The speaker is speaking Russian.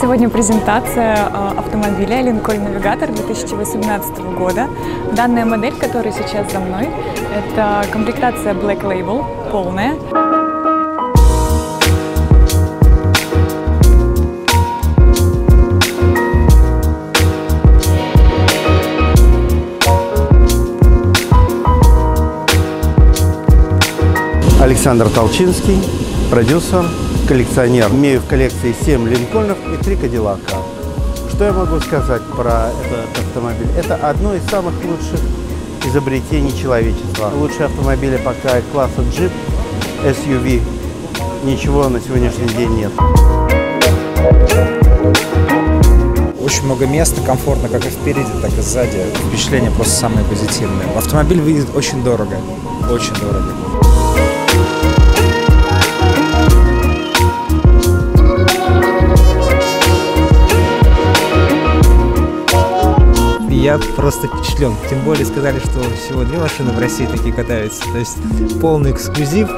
сегодня презентация э, автомобиля Lincoln Navigator 2018 года. Данная модель, которая сейчас за мной, это комплектация Black Label, полная. Александр Толчинский, продюсер, коллекционер. Имею в коллекции 7 линкольнов и 3 кадиллака. Что я могу сказать про этот автомобиль? Это одно из самых лучших изобретений человечества. Лучшие автомобили пока класса джип, SUV. Ничего на сегодняшний день нет. Очень много места, комфортно как и впереди, так и сзади. Впечатление просто самые позитивные. Автомобиль выглядит очень дорого, очень дорого. Я просто впечатлен. Тем более сказали, что всего две машины в России такие катаются. То есть полный эксклюзив.